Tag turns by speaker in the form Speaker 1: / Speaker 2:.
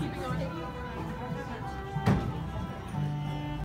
Speaker 1: keep on it.